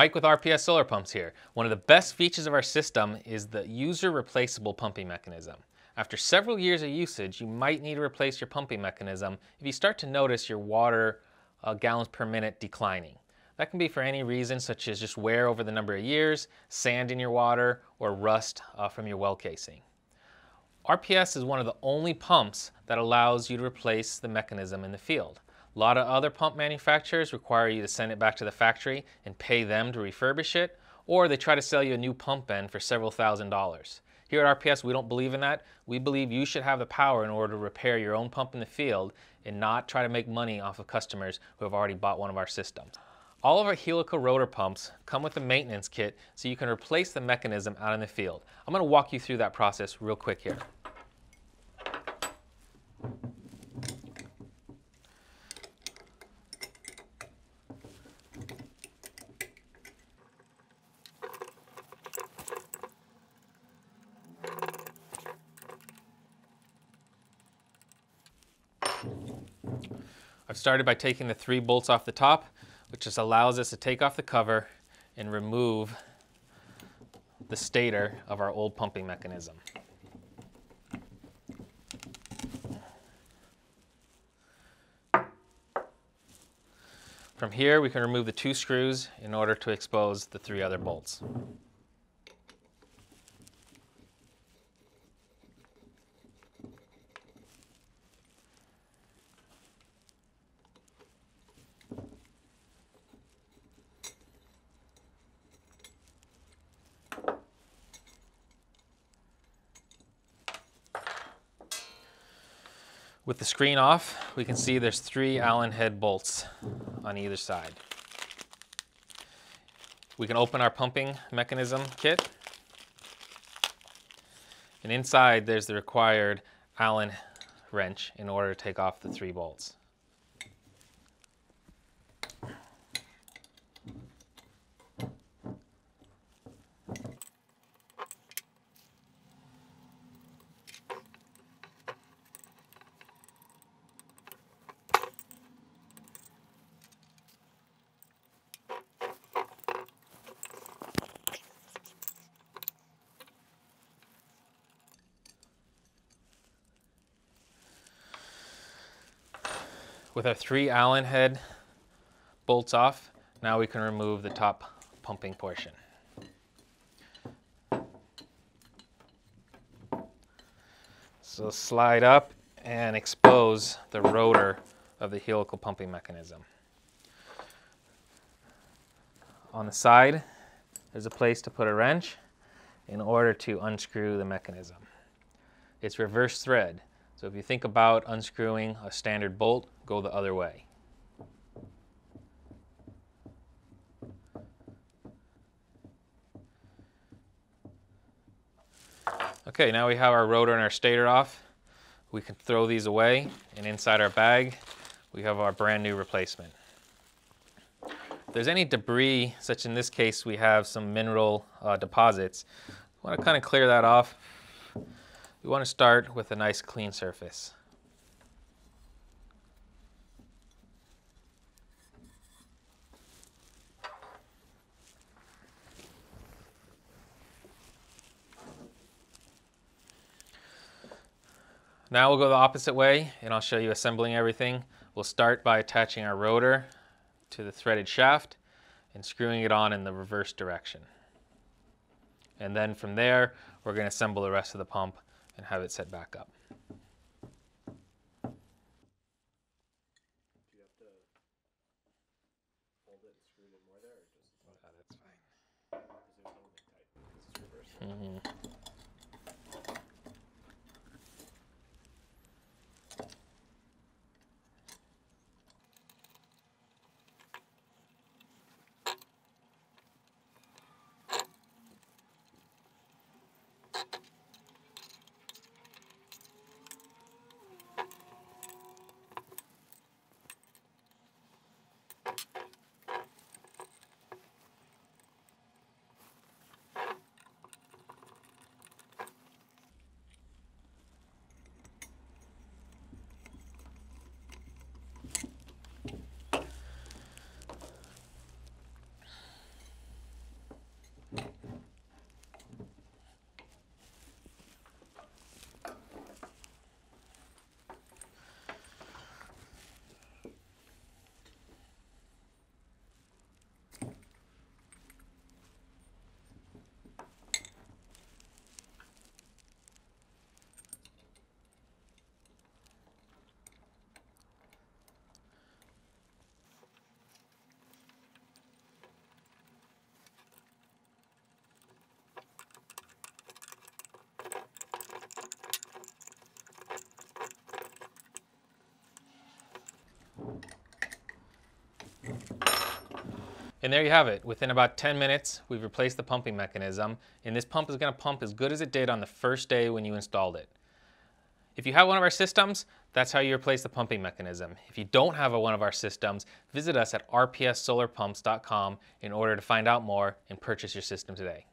Mike with RPS Solar Pumps here. One of the best features of our system is the user replaceable pumping mechanism. After several years of usage, you might need to replace your pumping mechanism if you start to notice your water uh, gallons per minute declining. That can be for any reason such as just wear over the number of years, sand in your water, or rust uh, from your well casing. RPS is one of the only pumps that allows you to replace the mechanism in the field. A lot of other pump manufacturers require you to send it back to the factory and pay them to refurbish it, or they try to sell you a new pump end for several thousand dollars. Here at RPS, we don't believe in that. We believe you should have the power in order to repair your own pump in the field and not try to make money off of customers who have already bought one of our systems. All of our helical rotor pumps come with a maintenance kit so you can replace the mechanism out in the field. I'm going to walk you through that process real quick here. I've started by taking the three bolts off the top, which just allows us to take off the cover and remove the stator of our old pumping mechanism. From here, we can remove the two screws in order to expose the three other bolts. With the screen off, we can see there's three Allen head bolts on either side. We can open our pumping mechanism kit. And inside there's the required Allen wrench in order to take off the three bolts. With our three Allen head bolts off, now we can remove the top pumping portion. So slide up and expose the rotor of the helical pumping mechanism. On the side, there's a place to put a wrench in order to unscrew the mechanism. It's reverse thread, so if you think about unscrewing a standard bolt, go the other way. Okay, now we have our rotor and our stator off. We can throw these away, and inside our bag, we have our brand new replacement. If there's any debris, such in this case, we have some mineral uh, deposits, I want to kind of clear that off we want to start with a nice clean surface. Now we'll go the opposite way and I'll show you assembling everything. We'll start by attaching our rotor to the threaded shaft and screwing it on in the reverse direction. And then from there, we're going to assemble the rest of the pump and have it set back up. Mm-hmm. And there you have it. Within about 10 minutes, we've replaced the pumping mechanism, and this pump is going to pump as good as it did on the first day when you installed it. If you have one of our systems, that's how you replace the pumping mechanism. If you don't have a, one of our systems, visit us at rpssolarpumps.com in order to find out more and purchase your system today.